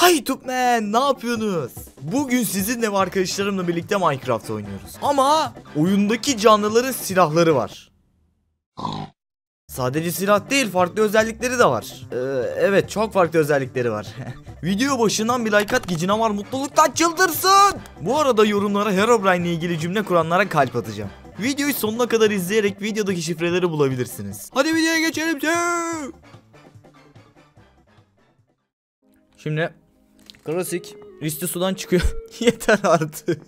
Hay Tupman ne yapıyorsunuz? Bugün sizinle ve arkadaşlarımla birlikte Minecraft oynuyoruz. Ama oyundaki canlıların silahları var. Sadece silah değil farklı özellikleri de var. Ee, evet çok farklı özellikleri var. Video başından bir like at ki canavar mutluluktan çıldırsın. Bu arada yorumlara Herobrine ile ilgili cümle kuranlara kalp atacağım. Videoyu sonuna kadar izleyerek videodaki şifreleri bulabilirsiniz. Hadi videoya geçelim. Şimdi klasik risti sudan çıkıyor. Yeter artık.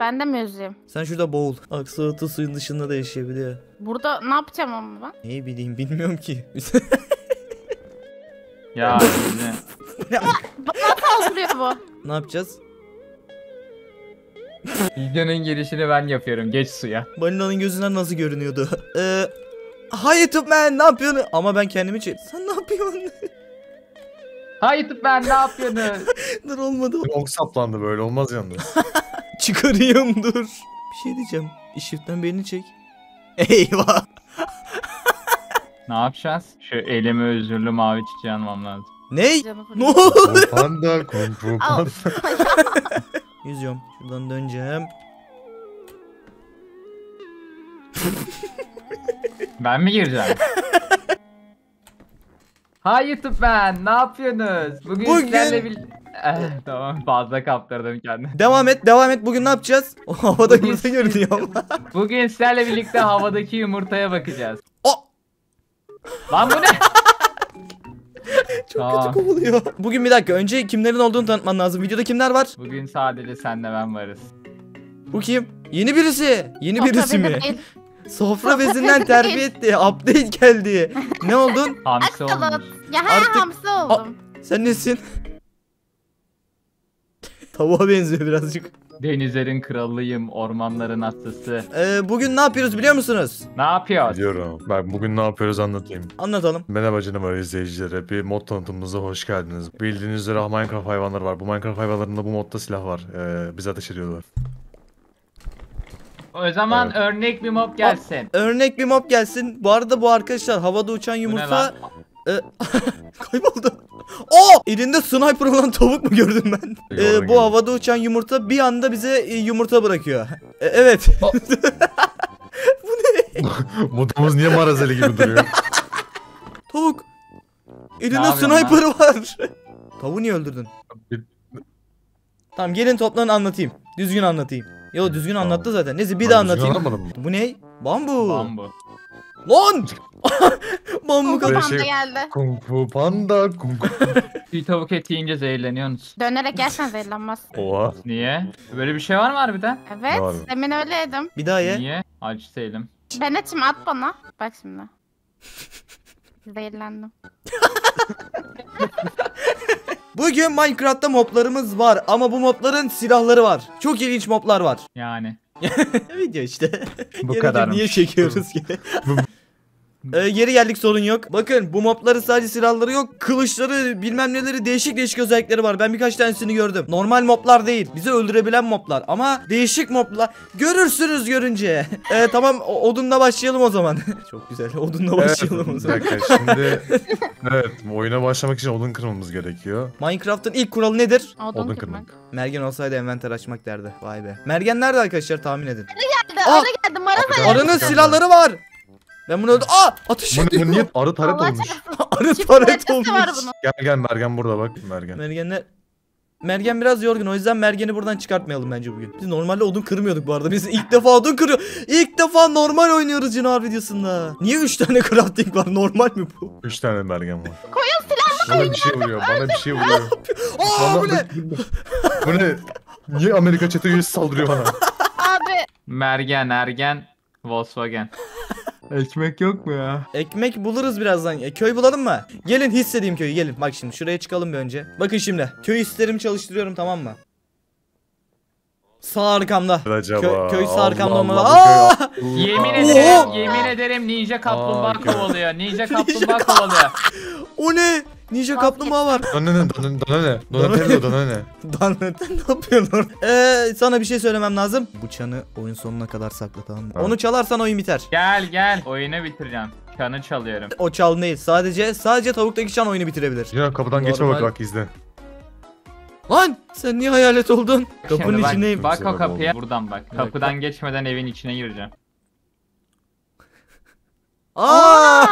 Ben de mi yüzeyim? Sen şurada boğul. Aksalatı suyun dışında da yaşayabiliyor. Burada ne yapacağım ama ben? Ne bileyim bilmiyorum ki. Ya yine. Saldırıyor bu. ne yapacağız? Videonun girişini ben yapıyorum. Geç suya. Balinanın gözünden nasıl görünüyordu? Eee... Hay Tupman ne yapıyorsun? Ama ben kendimi çek. Sen ne yapıyorsun? Hayır ben ne yapıyorsun? dur olmadı. Ok saplandı böyle olmaz yalnız. Çıkarayım dur. Bir şey diyeceğim. Shift'ten beni çek. Eyvah. ne yapacağız? Şu elime özürlü mavi çiçeği almam lazım. Ne? Canı Ne oldu? Panda, Al. panda. Yüzüyorum. Şuradan döneceğim. Ben mi gireceğim? Hayır YouTube ben ne yapıyorsunuz? Bugün, Bugün- sizlerle bir... Eh, tamam fazla kaptırdım kendimi. Devam et, devam et. Bugün ne yapacağız? O havada Bugün- yumurta görünüyor. Bugün sizlerle birlikte havadaki yumurtaya bakacağız. O Lan bu ne? çok Aa. kötü kovuluyor. Bugün bir dakika. Önce kimlerin olduğunu tanıtman lazım. Videoda kimler var? Bugün sadece senle ben varız. Bu kim? Yeni birisi. Yeni birisi mi? Sofra bezinden terbiye etti. Update geldi. Ne oldun? Hamsi olmuş. Ya her Artık- hamsi oldum. Sen nesin? Tavuğa benziyor birazcık. Denizlerin kralıyım, ormanların hastası. Ee, bugün ne yapıyoruz biliyor musunuz? Ne yapıyoruz? Biliyorum. Ben bugün ne yapıyoruz anlatayım. Anlatalım. Merhaba canım izleyicilere. Bir mod tanıtımımıza hoş geldiniz. Bildiğiniz üzere Minecraft hayvanları var. Bu Minecraft hayvanlarında bu modda silah var. Ee, bize ateş ediyorlar. O zaman Evet. örnek bir mob gelsin. Örnek bir mob gelsin. Bu arada bu arkadaşlar havada uçan yumurta lan? kayboldu. O elinde sniper olan tavuk mu gördüm ben? Gördüm, Ee, bu gördüm. havada uçan yumurta bir anda bize e, yumurta bırakıyor. E, evet. Modumuz niye marazeli gibi duruyor? Tavuk. Elinde yapıyorsun sniper var. Tavuğu niye öldürdün? Bir- Tamam gelin toplanın anlatayım. Düzgün anlatayım. Yo düzgün Tamam. anlattı zaten. Neyse bir daha anlatayım. Bu ne? Bambu. Bambu. Lan! Bambu Böyle kadar. panda şey- geldi. Kung fu panda, kung fu... Bir tavuk eti yiyince zehirleniyorsunuz. Dönerek yersen zehirlenmez. Oha. Niye? Böyle bir şey var mı harbiden? Evet. Var. Demin öyle yedim. Bir daha ye. Niye? Aç değilim. Ben açım at bana. Bak şimdi. Zehirlendim. Bugün Minecraft'ta moblarımız var ama bu mobların silahları var. Çok ilginç moblar var. Yani. Video işte. Bu kadarmış. Niye çekiyoruz ki? Ee, geri geldik sorun yok. Bakın bu mobların sadece silahları yok. Kılıçları bilmem neleri değişik değişik özellikleri var. Ben birkaç tanesini gördüm. Normal moblar değil. Bizi öldürebilen moblar. Ama değişik moblar. Görürsünüz görünce. Ee, tamam o- odunla başlayalım o zaman. Çok güzel. Odunla Evet, başlayalım o bir zaman. dakika şimdi... evet oyuna başlamak için odun kırmamız gerekiyor. Minecraft'ın ilk kuralı nedir? Odun, Odun kırmak. kırmak. Mergen olsaydı envanter açmak derdi. Vay be. Mergen nerede arkadaşlar tahmin edin. Geldi, Aa! arı geldi. Maraz Arı- Arının silahları var. Ben bunu öldü. Aa ateş Bu, ediyor. bu niye arı taret olmuş? Arı taret olmuş. var bunun. Gel gel Mergen burada bak Mergen. Mergenler Mergen biraz yorgun o yüzden Mergen'i buradan çıkartmayalım bence bugün. Biz normalde odun kırmıyorduk bu arada. Biz ilk defa odun kırıyor. İlk defa normal oynuyoruz canavar videosunda. Niye 3 tane crafting var? Normal mi bu? Üç tane Mergen var. Koyun silah. Bana bir şey vuruyor. Bana bir şey vuruyor. Aa bu ne? bu ne? Niye Amerika çete üyesi saldırıyor bana? Abi. Mergen, ergen, Volkswagen. Ekmek yok mu ya? Ekmek buluruz birazdan. E, köy bulalım mı? Gelin hissedeyim köyü gelin. Bak şimdi şuraya çıkalım bir önce. Bakın şimdi. Köy hislerimi çalıştırıyorum tamam mı? Sağ arkamda. Acaba. Köy, köy sağ Allah arkamda Allah, olmalı. Aa! köy- Yemin ederim, yemin ederim ninja kaplumbağa kovalıyor. Ninja kaplumbağa kovalıyor. O ne? Ninja kaplumbağa var. Dona ne? Dona dona ne? Donatello dona ne? Yapıyorsun? Eee sana bir şey söylemem lazım. Bu çanı oyun sonuna kadar sakla tamam mı? Tamam. Onu çalarsan oyun biter. Gel gel. Oyunu bitireceğim. Kanı çalıyorum. O çal değil. Sadece sadece tavuktaki çan oyunu bitirebilir. Ya kapıdan geçme bak bak izle. Lan sen niye hayalet oldun? Kapının Şimdi bak- içindeyim. Bak o kapıya. Buradan bak. Kapıdan geçmeden evin içine gireceğim. Aa!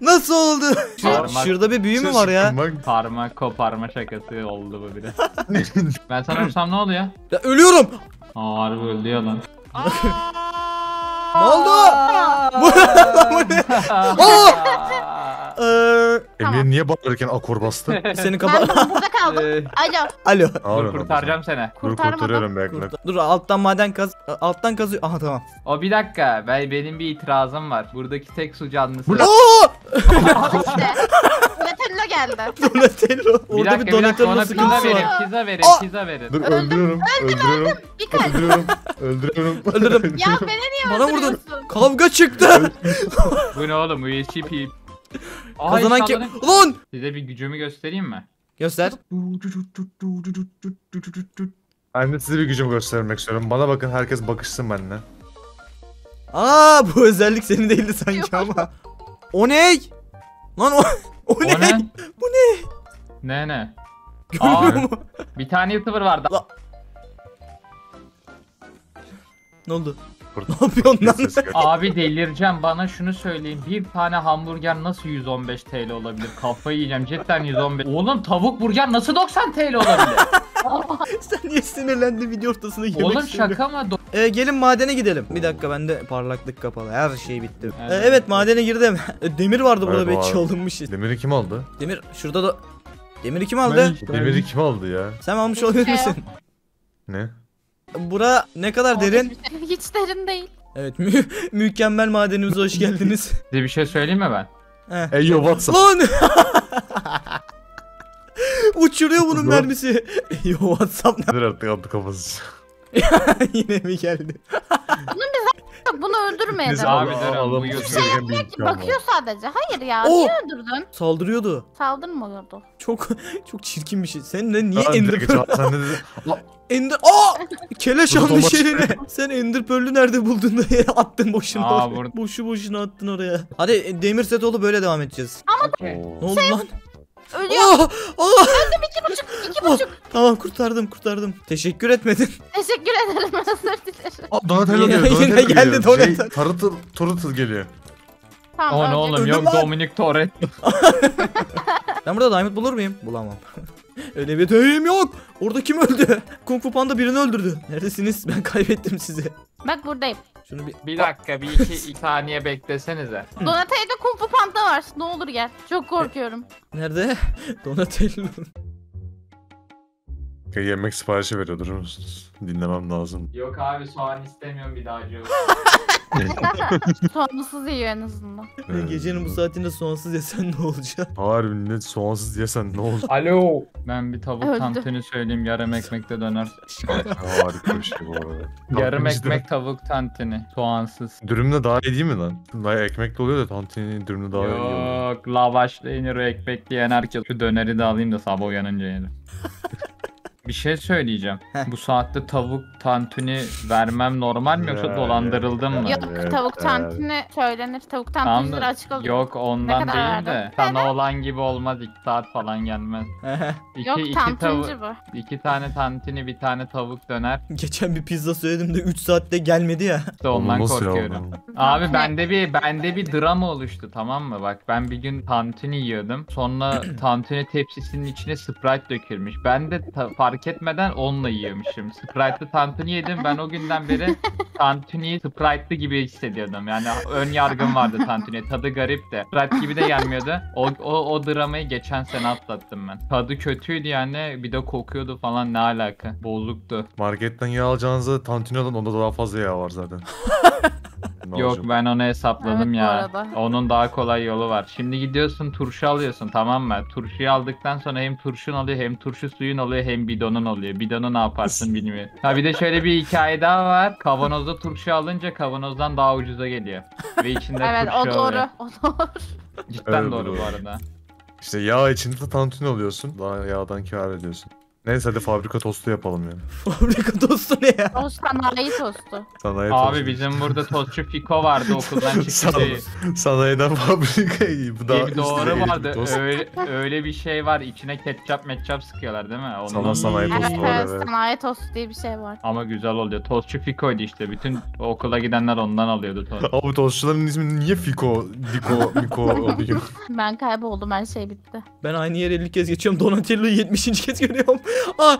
Nasıl oldu? Şu- Parmak. şurada bir büyü mü var ya? Bak. Parmak koparma şakası oldu bu biraz. ben sana vursam ne oluyor? ya ölüyorum. Aa harbi öldü ya lan. Ne oldu? Bu ne? Ee, Emir Tamam. niye bağırırken akor bastı? seni Ben kapa... de burada kaldım. Ee, Alo. Alo. Dur kurtaracağım seni. Dur Kurtarmadım. kurtarıyorum bekle. Kurtar- Dur alttan maden kaz... Alttan kazıyor. Aha tamam. O bir dakika. Ben, benim bir itirazım var. Buradaki tek su canlısı. Oo! İşte. Donatello geldi. Donatello. Bir Orada dakika bir bir dakika Donatello ona pizza sıkıntısı verin. var. Pizza verin. Aa! Pizza verin. Dur Öldüm, öldürüyorum. Öldürüyorum. Bir kalp. Öldürüyorum. Öldürüyorum. Öldürdüm. Ya beni niye Bana vurdun. öldürüyorsun? Kavga çıktı. Bu ne oğlum? USGP. Aa, Kazanan kim? inşallah- Lan! Size bir gücümü göstereyim mi? Göster. Ben de size bir gücümü göstermek istiyorum. Bana bakın herkes bakışsın benimle. Aa bu özellik senin değildi sanki Yok. ama. O ne? Lan o, o O ne? ne? Bu ne? Ne ne? Görmüyor Aa. musun? Bir tane YouTuber vardı. Ne oldu? Burada. Ne yapıyorsun lan? Abi delireceğim bana şunu söyleyin. Bir tane hamburger nasıl 115 TL olabilir? Kafayı yiyeceğim cidden 115. Oğlum tavuk burger nasıl 90 TL olabilir? Sen niye sinirlendin video ortasında yemek Oğlum şaka mı? Ee, gelin madene gidelim. Bir dakika bende parlaklık kapalı. Her şey bitti. Ee, Evet. evet madene girdim. Demir vardı burada Evet, be çalınmış. Demir'i kim aldı? Demir şurada da Demiri kim aldı? Demir'i kim aldı ya? Sen almış olabilir misin? Ne? Bura ne kadar derin? Hiç derin değil. Evet mü- mükemmel madenimize hoş geldiniz. Size bir şey söyleyeyim mi ben? Heh. Ey yo WhatsApp. Lan! Uçuruyor bunun mermisi. Yo WhatsApp ne- Dur artık aldı kafası. yine mi geldi? Bunu öldürmeyelim. Neyse, Abi al- durun, alalım. var. Bakıyor sadece. Hayır ya. Oo. Niye öldürdün? Saldırıyordu. Saldırmıyordu. Çok çok çirkin bir şey. Sen de niye Aa, Ender direkt Pearl? çağır- Sen ne dedin? Ender Aa! Keleş Dur, almış. Sen Ender Pearl'ü nerede buldun diye attın boşuna Aa, oraya. burada. Boşu boşuna attın oraya. Hadi e, demir set olup böyle devam edeceğiz. Ne oldu lan? Ölüyor. Aa! Aa! İki buçuk. iki Oh, buçuk. tamam kurtardım kurtardım. Teşekkür etmedin. Teşekkür ederim. Özür dilerim. Aa, Donatello geliyor. yine Donatello geldi geliyor. Donatello. Şey, Turtle, Turtle geliyor. Tamam O ne öldürdüm. oğlum Öldüm yok lan. Dominic Toretto. Ben burada diamond bulur muyum? Bulamam. Öyle bir deyim yok. Orada kim öldü? Kung Fu Panda birini öldürdü. Neredesiniz? Ben kaybettim sizi. Bak buradayım. Şunu bir... Bir dakika bir iki, iki saniye beklesenize. Donatello'da kung fu panda var. Ne olur gel. Çok korkuyorum. Nerede? Donatello. Okay, yemek siparişi veriyor durur musunuz? Dinlemem lazım. Yok abi soğan istemiyorum bir daha acı. Soğanlısız yiyor en azından. Ee, Gecenin bu saatinde soğansız yesen ne olacak? Harbi ne soğansız yesen ne olur? Alo. Ben bir tavuk Öldü. tantuni söyleyeyim yarım ekmekte döner. Harika bir şey bu arada. Yarım ekmek tavuk tantuni. Soğansız. Dürümle daha iyi değil mi lan? Daha ekmekli oluyor da tantuni dürümle daha iyi oluyor. Yok lavaşla yenir o ekmek yiyen herkes. Şu döneri de alayım da sabah uyanınca yerim. bir şey söyleyeceğim. Heh. Bu saatte tavuk tantuni vermem normal mi yoksa dolandırıldım mı? Yok Evet, tavuk evet. tantuni söylenir. Tavuk Tamam tantunileri da- açık olur. Yok ondan Ne kadar değil de. verdin? Sana olan gibi olmaz 2 saat falan gelmez. İki, Yok iki, tantuncu tavu- bu. iki tane tantuni bir tane tavuk döner. Geçen bir pizza söyledim de 3 saatte gelmedi ya. İşte ondan Nasıl ya korkuyorum. oğlum? Abi bende bir bende bir drama oluştu tamam mı? Bak ben bir gün tantuni yiyordum. Sonra tantuni tepsisinin içine Sprite dökülmüş. Ben de ta- fark etmeden onunla yiyormuşum. Sprite'lı tantuni yedim. Ben o günden beri tantuniyi Sprite'lı gibi hissediyordum. Yani ön yargım vardı tantuniye. Tadı garip de. Sprite gibi de gelmiyordu. O, o, o dramayı geçen sene atlattım ben. Tadı kötüydü yani. Bir de kokuyordu falan ne alaka. Bozuktu. Marketten yağ alacağınıza tantuni alın onda daha fazla yağ var zaten. Ne Yok olacak? ben onu hesapladım Evet, ya. Onun daha kolay yolu var. Şimdi gidiyorsun turşu alıyorsun tamam mı? Turşuyu aldıktan sonra hem turşun oluyor hem turşu suyun oluyor hem bidonun oluyor. Bidonu ne yaparsın bilmiyorum. Ha bir de şöyle bir hikaye daha var. Kavanozda turşu alınca kavanozdan daha ucuza geliyor. Ve içinde Evet turşu o doğru. oluyor. O doğru. Cidden Evet, doğru doğru. bu arada. İşte yağ içinde de tantuni alıyorsun. Daha yağdan kâr ediyorsun. Neyse hadi fabrika tostu yapalım yani. Fabrika tostu ne ya? O sanayi tostu. Sanayi Abi tostu. bizim burada tostçu Fiko vardı okuldan ol. çıkınca. Sanayiden fabrika iyi. Bu da Bir doğru vardı. Öyle, öyle bir şey var. İçine ketçap metçap sıkıyorlar değil mi? Ondan Sana sanayi Evet, tostu var evet, evet. sanayi tostu diye bir şey var. Ama güzel oluyor. Tostçu Fiko'ydu işte. Bütün okula gidenler ondan alıyordu tost. Abi tostçuların ismi niye Fiko, Diko, Miko oluyor? Ben kayboldum her şey bitti. Ben aynı yere 50 kez geçiyorum. Donatello'yu 70. kez görüyorum. Ah!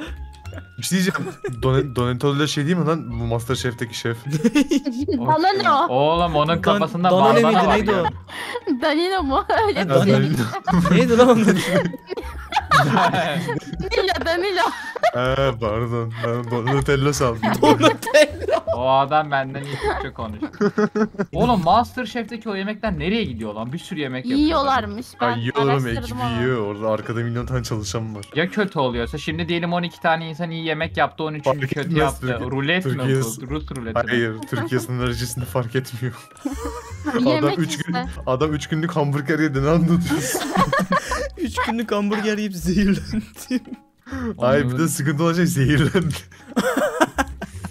Bir şey diyeceğim. Don şey değil mi lan? Bu Masterchef'teki şef. Bana ne o? Oğlum onun kafasında Danone bandana miydi var. neydi o? ya. Danilo mu? Öyle Ha, bir Danilo. şey. Neydi lan onun? Danilo, Danilo. He pardon. Ben Donatello sandım. Donatello. O adam benden iyi Türkçe konuştu. Oğlum Masterchef'teki o yemekler nereye gidiyor lan? Bir sürü yemek yapıyorlar. Yiyorlarmış. Ben Ay yiyor oğlum araştırdım ekip onu. yiyor. Orada arkada milyon tane çalışan var. Ya kötü oluyorsa şimdi diyelim 12 tane insan iyi yemek yaptı 13. Fark kötü etmez yaptı. Türkiye- Rulet mi Türkiye- bu? Rus ruleti mi? Hayır, Türkiye sınırcısında fark etmiyor. adam Yemek 3 gün işte. adam 3 günlük hamburger yedi ne anlatıyorsun? 3 günlük hamburger yiyip zehirlendim. Hayır bir de sıkıntı olacak zehirlendi.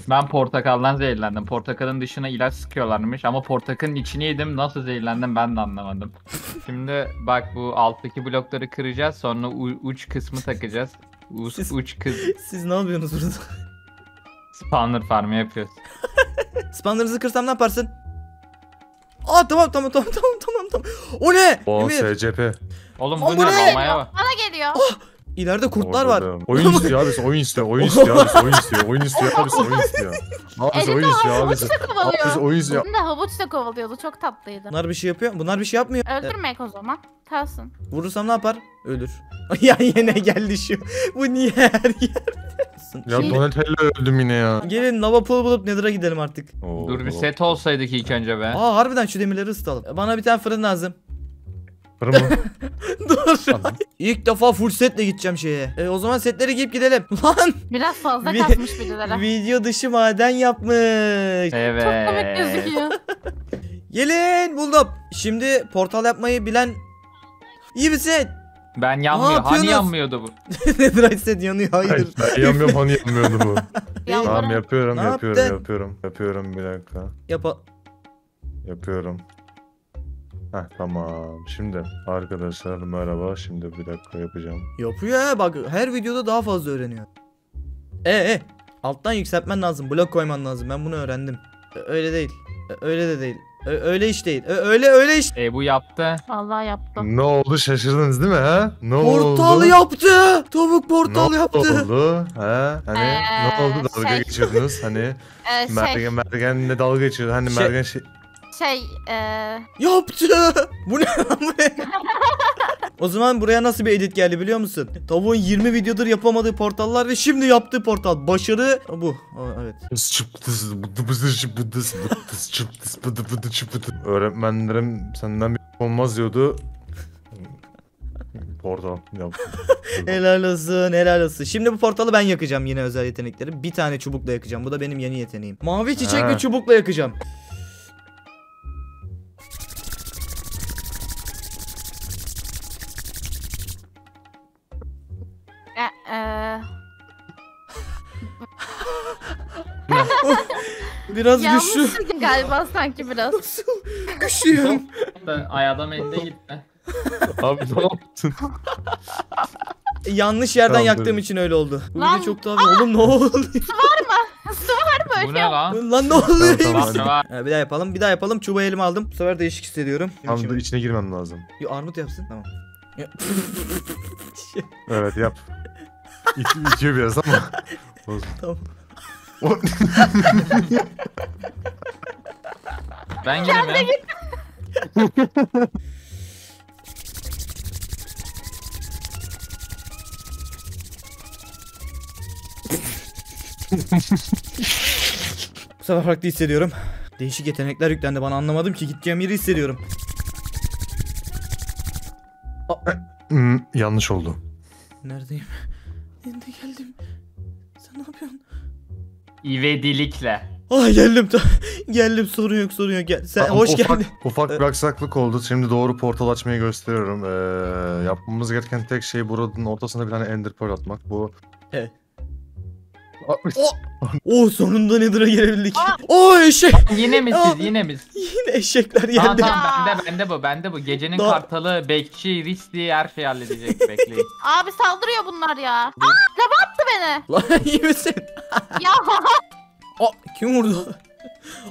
Ben portakaldan zehirlendim. Portakalın dışına ilaç sıkıyorlarmış ama portakalın içini yedim. Nasıl zehirlendim ben de anlamadım. Şimdi bak bu alttaki blokları kıracağız. Sonra u- uç kısmı takacağız. Uç, Siz- uç kız Siz ne yapıyorsunuz burada? spawner farmı yapıyoruz. Spanner'ınızı kırsam ne yaparsın? Aa tamam tamam tamam tamam tamam tamam. O ne? O Emir. SCP. Oğlum bu bu ne? ne? Bak. Bana geliyor. İleride kurtlar var. Orada da- Oyun istiyor abisi, oyun istiyor, oyun istiyor abisi, oyun istiyor, oyun istiyor abisi, oyun istiyor. Abisi oyun istiyor Havuç abisi. da Abisi oyun istiyor. Da havuç da kovalıyordu. Çok tatlıydı. Bunlar bir şey yapıyor. Bunlar bir şey yapmıyor. Öldürmek o zaman. Kalsın. vurursam ne yapar? Ölür. ya yine geldi şu. Bu niye her yer? Ya Donatello öldüm yine ya. Gelin lava pool bulup Nether'a gidelim artık. Oo, Dur bir set olsaydık ilk önce be. Aa harbiden şu demirleri ısıtalım. Bana bir tane fırın lazım. Fırın mı? Dur. Tamam. İlk defa full setle gideceğim şeye. E, o zaman setleri giyip gidelim. Lan Biraz fazla kasmış birileri. video dışı maden yapmış. Evet. Çok komik gözüküyor. Gelin buldum. Şimdi portal yapmayı bilen İyi misin? Ben Ne yanmıyor. Hani yanmıyordu bu? Netherite set yanıyor. Hayır. Hayır, ben yanmıyorum hani yanmıyordu bu. Tamam yapıyorum, Ne yapıyorum, yaptın? yapıyorum. Yapıyorum bir dakika. Yapa. Yapıyorum. Heh tamam. Şimdi arkadaşlar merhaba. Şimdi bir dakika yapacağım. Yapıyor ha bak her videoda daha fazla öğreniyor. E e alttan yükseltmen lazım. Blok koyman lazım. Ben bunu öğrendim. Ö- Öyle değil. Ö- Öyle de değil. Ö- Öyle iş değil. Ö- Öyle öyle iş. E bu yaptı. Vallahi yaptım. Ne oldu şaşırdınız değil mi ha? Ne oldu? Portal yaptı. Tavuk portal ne yaptı. oldu? Ha? Hani ne Ee, oldu dalga şey- geçiyordunuz? Hani Ee, şey, Mergen Mergen'le dalga geçiyordu. Hani Şey- Mergen şey... şey, ee, Yaptı. Bu ne lan bu ne? o zaman buraya nasıl bir edit geldi biliyor musun? Tavuğun 20 videodur yapamadığı portallar ve şimdi yaptığı portal. Başarı bu. Aa, evet. Öğretmenlerim senden bir olmaz diyordu. Portal yaptım. Helal olsun helal olsun. Şimdi bu portalı ben yakacağım yine özel yetenekleri. Bir tane çubukla yakacağım. Bu da benim yeni yeteneğim. Mavi çiçekli Ha. çubukla yakacağım. Biraz güçlü. yanlış galiba sanki biraz. Güçlüyüm? Ay adam elde gitti. Abi ne yaptın? Yanlış yerden Tamam, yaktığım dur. için öyle oldu. Bu Lan- video çok daha oğlum ne oldu? Böyle Bu ne lan? Lan ne oluyor? Tamam, Var tamam. var. Ha, bir daha yapalım. Bir daha yapalım. Çubuğu elime aldım. Bu sefer değişik hissediyorum. Tam Şimdi- da içine girmem lazım. Yo, armut yapsın. Tamam. Ya- Evet yap. İt, itiyor biraz ama. Olsun. Tamam. Ben gireyim ya. Bu sefer farklı hissediyorum. Değişik yetenekler yüklendi bana anlamadım ki gideceğim yeri hissediyorum. Hmm, yanlış oldu. Neredeyim? Nerede geldim? Sen ne yapıyorsun? İvedilikle. Ah geldim geldim sorun yok sorun yok gel. Sen Tamam, hoş ufak, geldin. Ufak bir aksaklık oldu. Şimdi doğru portal açmayı gösteriyorum. Ee, yapmamız gereken tek şey buranın ortasına bir tane ender pearl atmak. Bu He. Aa, Oh sonunda Nether'a gelebildik. Oh eşek. Yine mi Aa. siz yine mi? Yine eşekler geldi. tamam bende bende bu bende bu. Gecenin Da- kartalı, bekçi, riskli her şeyi halledecek bekleyin. Abi saldırıyor bunlar ya. Aa lava attı beni. Lan iyi misin? ya Aa kim vurdu?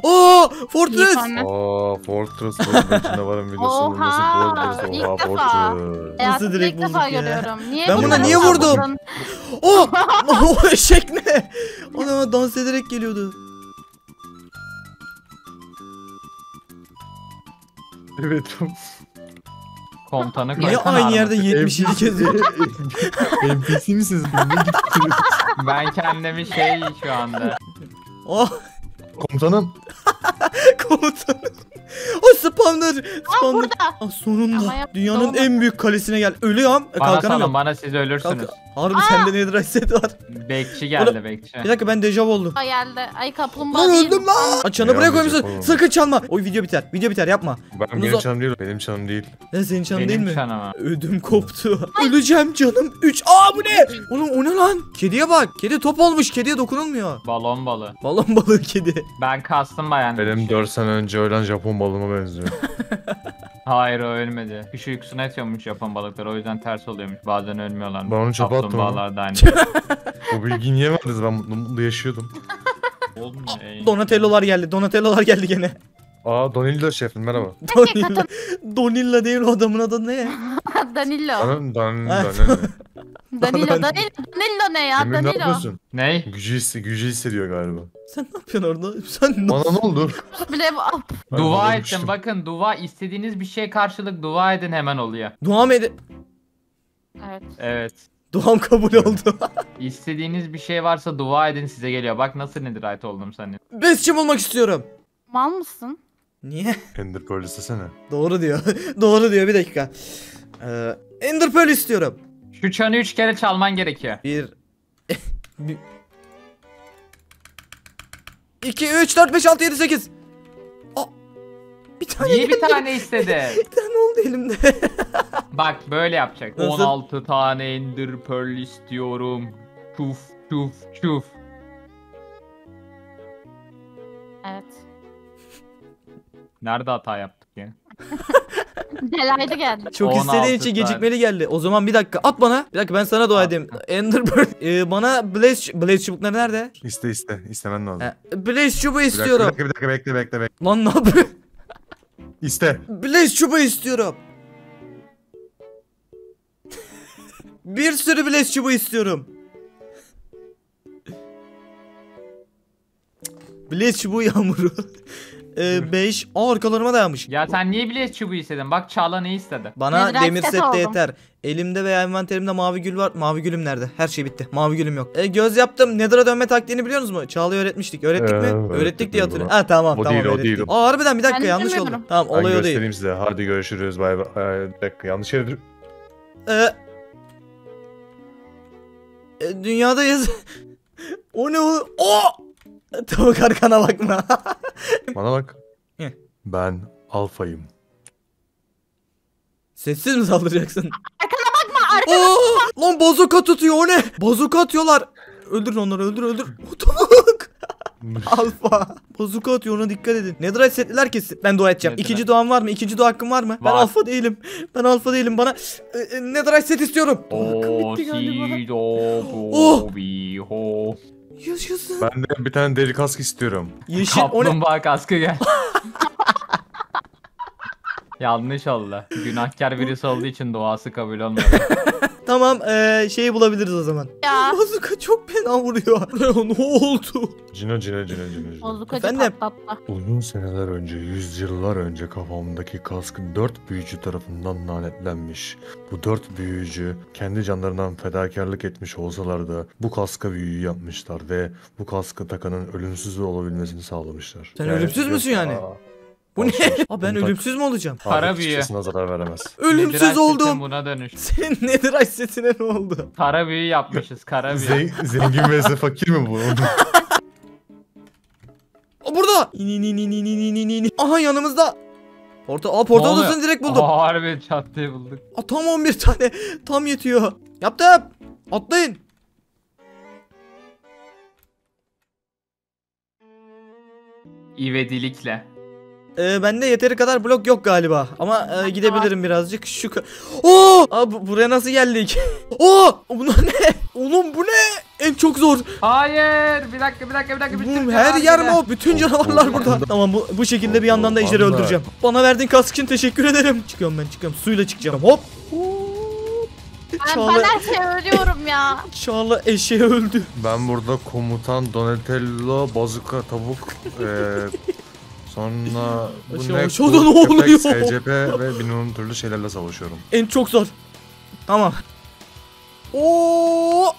Aa Fortress. Aa Fortress World canavarın videosunu Oha, nasıl ilk Oha defa. Fortress. Hayatımda direkt ilk defa bulduk ya? görüyorum. Niye Ben buna bunları niye vurdum? saldırdın? Oh! o eşek ne? Ana dans ederek geliyordu. Evet. Komutanı Niye koysana aynı yerde 77 kez NPC misiniz? Ben kendimi şey şu anda. Oh Komutanım. komutanım. O spawner. Aa Spawner. burada. Ah sonunda Ama yap- dünyanın en büyük kalesine gel. Ölüyorum. E, Bana kalkanım salın yok. bana siz ölürsünüz. Kalk. Harbi sende nether set var. Bekçi geldi bekçi. Bir dakika ben dejavu oldum. Aa, geldi. Ay kaplumbağa Lan değil. öldüm lan. Açanı Ne buraya yapacak koymuşsun. oğlum? Sakın çalma. Oy video biter. Video biter yapma. Ben Bunu benim zor- çanım değil. Benim çanım değil. Ne senin çanın değil Benim mi? çanıma. Ödüm koptu. Öleceğim canım. 3. Aa bu ne? Oğlum o ne lan? Kediye bak. Kedi top olmuş. Kediye dokunulmuyor. Balon balı. Balon balığı kedi. Ben kastım bayan. Benim 4 sene önce ölen Japon balığıma benziyor. Hayır o ölmedi. Kış uykusuna yatıyormuş Japon balıklar o yüzden ters oluyormuş. Bazen ölmüyorlar. Ben onu çöpe attım ama. Kaplumbağalar da aynı. Bu bilgiyi niye verdiniz? Ben mutlu, mutlu yaşıyordum. Olmuyor. ey. Donatello'lar geldi. Donatello'lar geldi gene. Aa Donildo şefim merhaba. Donilla. Donilla değil o adamın adı ne? Danilo. Danilo. Danilo. Danilo. Danilo. Danilo. Ne ya? Emir ne Danilo. yapıyorsun? Ney? Gücü, hisse, gücü hissediyor galiba. Sen ne yapıyorsun orada? Sen ne? Bana ne oldu? Bile Ben dua havada ettim uçtum. bakın dua istediğiniz bir şey karşılık dua edin hemen oluyor. Duam ede... Evet. Evet. Duam kabul oldu. İstediğiniz bir şey varsa dua edin size geliyor. Bak nasıl netherite oldum senin. Besçi bulmak istiyorum. Mal mısın? Niye? Ender Pearl istesene. Doğru diyor. Doğru diyor bir dakika. Ee, Ender Pearl istiyorum. Şu çanı üç kere çalman gerekiyor. Bir... bir... 2, 3, 4, 5, 6, 7, 8. Aa, bir tane Niye bir geldi. tane istedi? Bir tane oldu elimde. Bak böyle yapacak. Nasıl? 16 tane Ender Pearl istiyorum. Çuf çuf çuf. Evet. Nerede hata yaptık ya? Delaylı geldi. Çok 16 istediğin için tane. gecikmeli geldi. O zaman bir dakika at bana. Bir dakika ben sana dua edeyim. Ender Pearl. Ee, bana Blaze, Blaze çubukları nerede? İste iste. İstemen lazım. He, Blaze çubuğu Bir dakika, istiyorum. Bir dakika, bir dakika bekle bekle bekle. Lan ne yapıyor? İste. Blaze çubuğu istiyorum. bir sürü Blaze çubuğu istiyorum. Blaze çubuğu yağmuru. 5. Aa arkalarıma dayanmış. Ya sen niye bile çubuğu istedin? Bak Çağla ne istedi? Bana Netherite demir set set de yeter. Elimde veya envanterimde mavi gül var. Mavi gülüm nerede? Her şey bitti. Mavi gülüm yok. E, göz yaptım. Nether'a dönme taktiğini biliyor musunuz mu? Çağla'ya öğretmiştik. Öğrettik Ee, mi? öğrettik Öğrettik diye biz hatırlıyorum. bunu. Ha tamam O tamam değil, o öğrettik. değil. Aa harbiden bir dakika Ben yanlış oldu. bilmiyorum. Tamam Ben olay o değil. göstereyim size. Hadi görüşürüz. Bay bay. Ee, Bir dakika yanlış yere... Ee, e, dünyadayız. o ne o? O! Tavuk arkana bakma. Bana bak. Heh. Ben alfayım. Sessiz mi saldıracaksın? Arkana bakma arkana Lan bazuka tutuyor o ne? Bazuka atıyorlar. Öldür onları öldür öldür. O tavuk. Alfa. Bazuka atıyor ona dikkat edin. Netherite setliler kesin. Ben dua edeceğim. Netherite. İkinci duam var mı? İkinci dua hakkım var mı? Ben Var. alfa değilim. Ben alfa değilim. Bana e, e, Netherite set istiyorum. Hakkım O bitti galiba. Oh! Yaşasın. Ben de bir tane deri kask istiyorum. Yeşil? Kaplumbağa kaskı gel. Yanlış oldu. Günahkar birisi olduğu için duası kabul olmadı. Tamam eee şeyi bulabiliriz o zaman. Ya. Bazuka çok fena vuruyor. ne oldu? Cino cino cino cino cino. Bozukacı Efendim? Uzun seneler önce, yüzyıllar önce kafamdaki kask dört büyücü tarafından lanetlenmiş. Bu dört büyücü kendi canlarından fedakarlık etmiş olsalar da bu kaska büyü yapmışlar ve bu kaskı takanın ölümsüz olabilmesini sağlamışlar. Sen ölümsüz müsün yani? Aa, bu ne? Aa, ben Bunu ölümsüz mü olacağım? Para büyüğü. Hiçbirine zarar veremez. Ölümsüz oldum. buna dönüş. Senin nedir setine ne oldu? Kara büyü yapmışız kara büyü. Zen zengin vs fakir mi bu? O burada. İni ni ni ni ni ni ni ni. Aha yanımızda. Porta, aa porta odasını direkt buldum. Aa, harbi çat bulduk. Aa, tam 11 tane. Tam yetiyor. Yaptım. Atlayın. İvedilikle. Ee, bende yeteri kadar blok yok galiba. Ama e, gidebilirim birazcık. Şu Oo! Abi buraya nasıl geldik? Oo! Bunlar ne? Oğlum bu ne? En çok zor. Hayır. Bir dakika bir dakika bir dakika. Oğlum dakika. her yer Hadi. mob. Bütün canavarlar burada. Tamam bu, bu şekilde bir yandan da ejderi öldüreceğim. Bana verdiğin kask için teşekkür ederim. Çıkıyorum ben çıkıyorum. Suyla çıkacağım. Hop. Ben, Çağla, ben her şeyi ölüyorum ya. Çağla eşeğe öldü. Ben burada komutan Donatello, bazuka tavuk, eee sonra bu Aşağı- ne? aşağıda ne köpek, oluyor? SCP ve bilmem türlü şeylerle savaşıyorum. En çok zor. Tamam. Oo!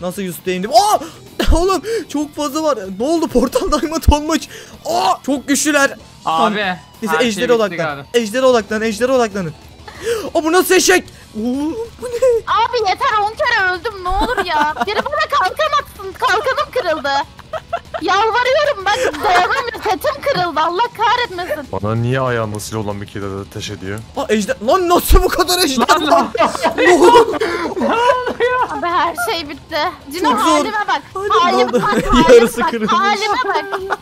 Nasıl üstte indim? Aa! Oğlum çok fazla var. Ne oldu? Portal diamond olmuş. Aa! Çok güçlüler. Abi. Neyse her şey ejdere bitti odaklan. Ejdere odaklan. Ejdere odaklanın. Aa bu nasıl eşek? Oo, bu ne? Abi yeter 10 kere öldüm ne olur ya. Biri bana kalkan atsın. Kalkanım kırıldı. Yalvarıyorum bak dayanamıyorum. Setim kırıldı. Allah kahretmesin. Bana niye ayağında silah olan bir kere de ateş ediyor? Aa ejder. Lan nasıl bu kadar ejder? Lan lan. Abi her şey bitti. Cino Çok zor. halime bak. Halim Halime oldu. bak. Halime bak. Halime bak.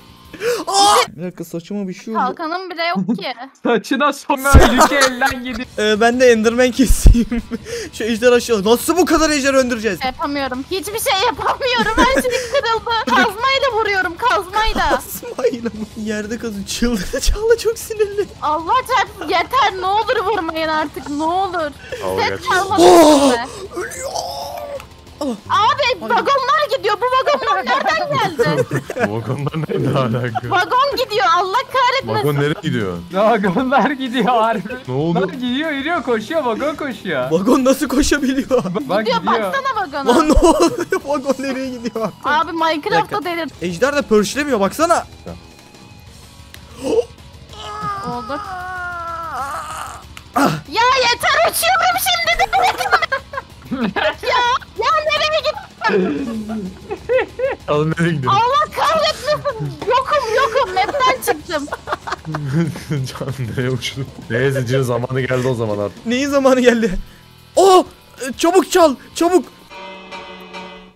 Aa! Bir dakika saçıma bir şey oldu. Kalkanım bile yok ki. Saçına sonra öldükçe elden gidiyor. Ee, ben de enderman keseyim. Şu ejder aşağı. Nasıl bu kadar ejder öldüreceğiz? Yapamıyorum. Hiçbir şey yapamıyorum. Her şey kırıldı. Kazmayla vuruyorum kazmayla. Asmayla mı? Yerde kazın. Çıldırdı. Çağla çok sinirli. Allah çarpsın yeter ne olur vurmayın artık ne olur. Dalga Ses geçiyor. Oh! Abi vagonlar gidiyor. Bu vagonlar nereden geldi? Vagonlar ne alaka? Vagon gidiyor. Allah kahretmesin. Vagon nereye gidiyor? Vagonlar gidiyor harbi. Ne oldu? Lan gidiyor gidiyor koşuyor vagon koşuyor. Vagon nasıl koşabiliyor? Bak gidiyor, gidiyor. baksana vagona. Lan ne oluyor? Vagon nereye gidiyor? Abi Minecraft'ta delir. Ejder de pörşlemiyor baksana. Oldu. Ya yeter uçuyorum şimdi de. ya, ya nereye gittim? Alın nereye gidiyor? Allah kahretmesin. Yokum yokum. Map'ten çıktım. Can nereye uçtu? Neyse Cin zamanı geldi o zaman artık. Neyin zamanı geldi? Oh! Çabuk çal! Çabuk!